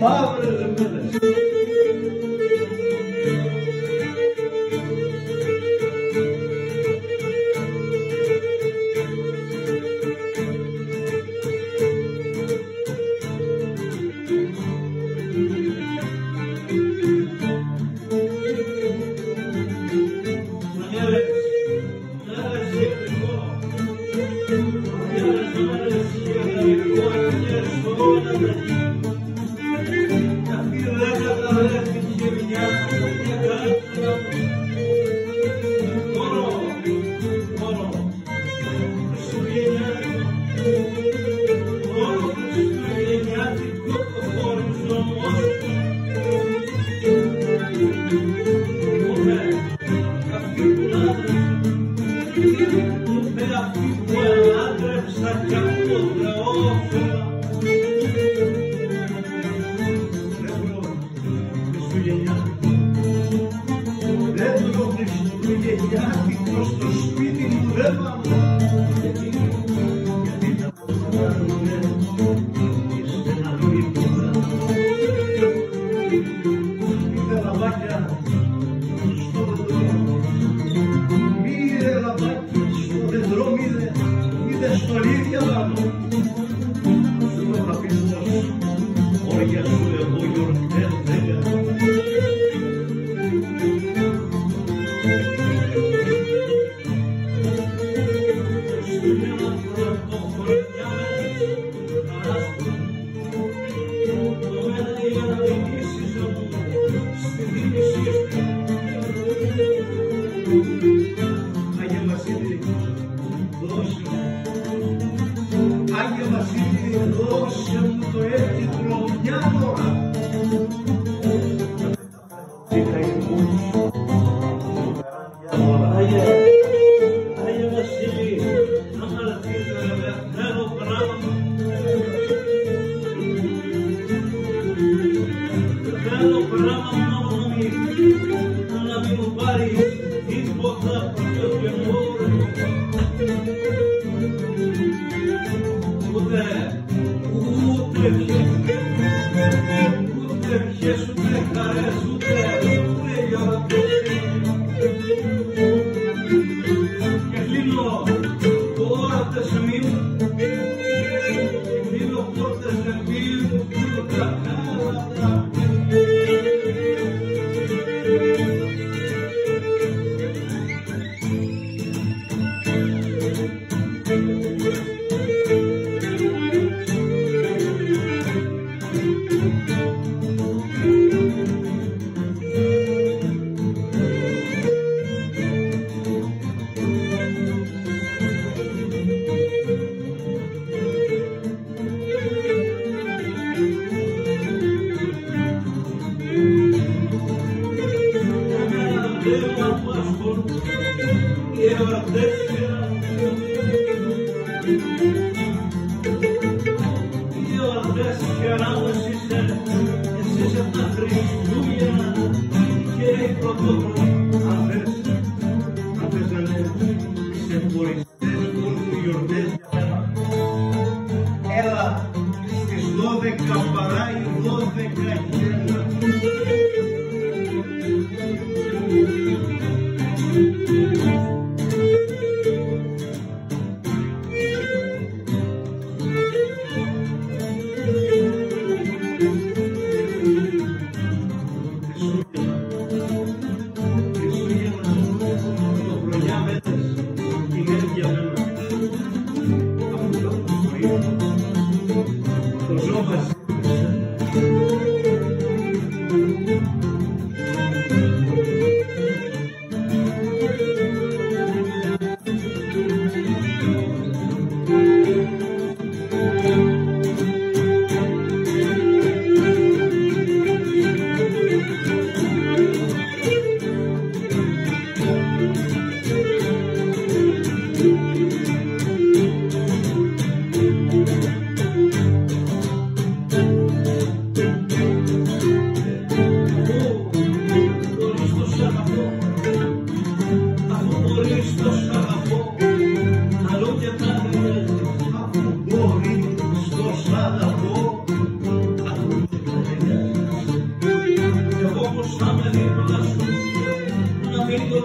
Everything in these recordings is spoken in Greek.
marvelous Άγιε, Άγιε Βασίλη, να παραθείτε ρε θέλω πράγμα. Θέλω πράγμα αλλά μην μου πάρει τίποτα από το καινούρο. Ούτε, ούτε πιες, ούτε πιες,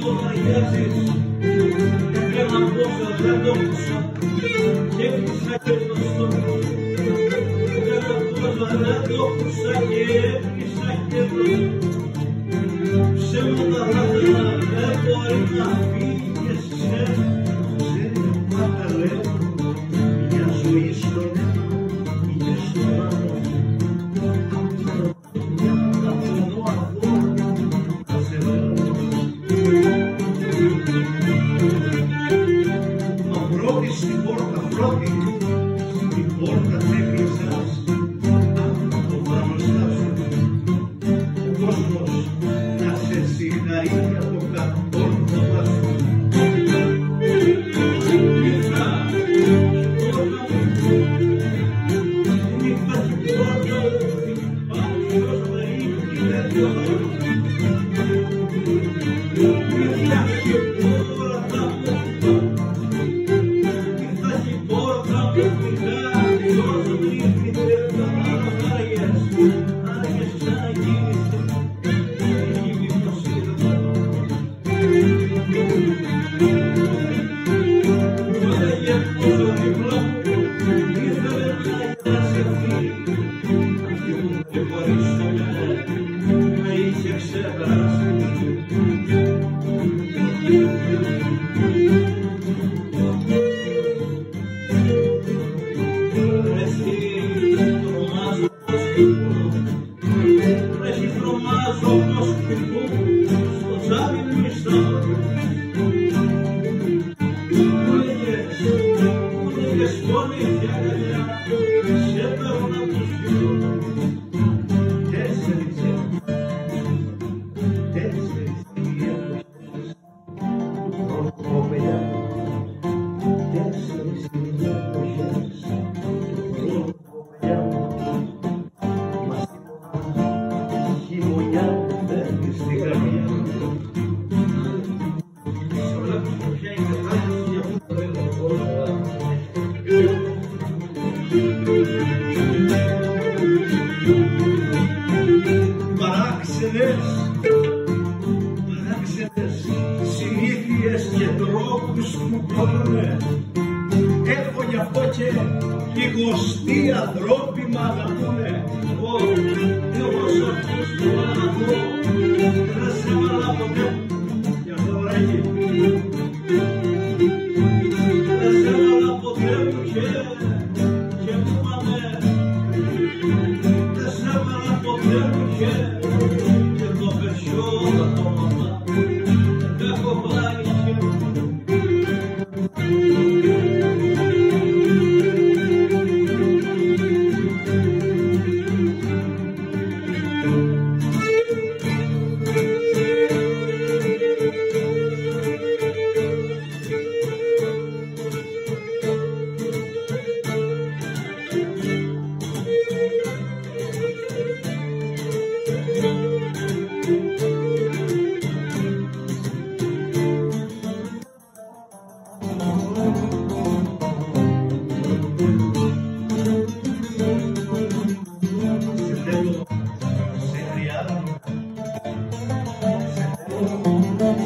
Το αγάπησες και πρέπει να πούσεις να το πούσεις. Δεν μπορείς να καταλάβω αυτό. Πούτε να το πούσεις. Δεν μπορείς. Σε με τα. οι ανθρώποι μ' αγαπούνε. Εγώ είναι δεν σε μ' αγαπώ και τώρα έχει.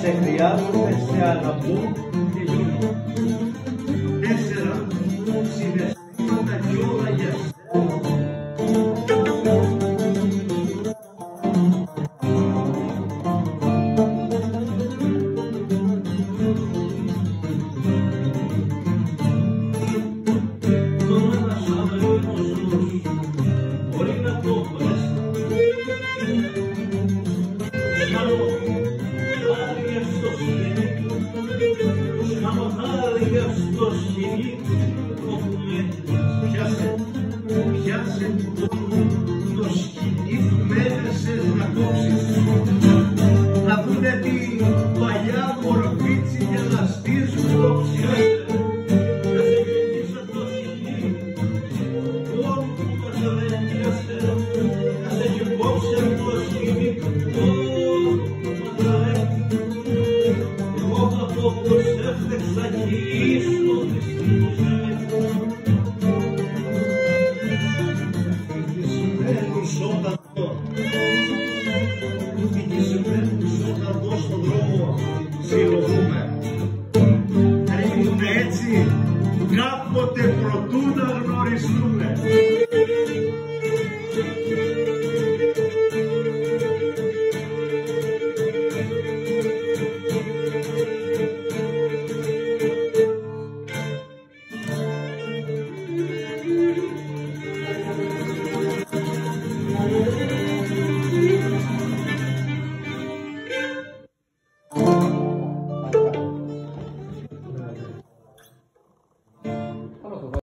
Σε χρειάζομαι σε